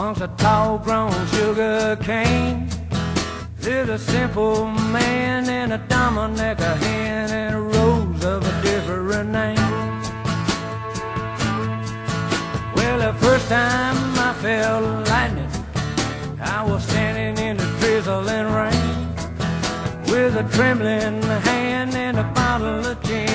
amongst a tall grown sugar cane. There's a simple man and a Dominic a hen and a rose of a different name. Well, the first time I felt lightning, I was standing in the drizzling rain with a trembling hand and a bottle of gin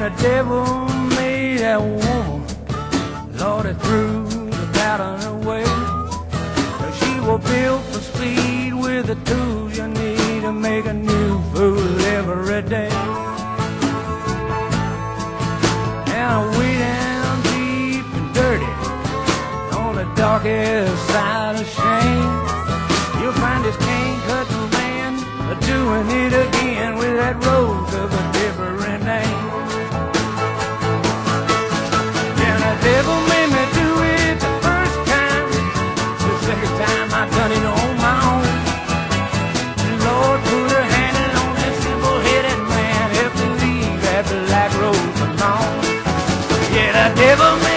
When the devil made that woman, Lord, it threw the pattern away. But she was built for speed with the tools you need to make a new fool every day. Now way down deep and dirty, on the darkest side of shame, you'll find this cane-cutting man doing it again Help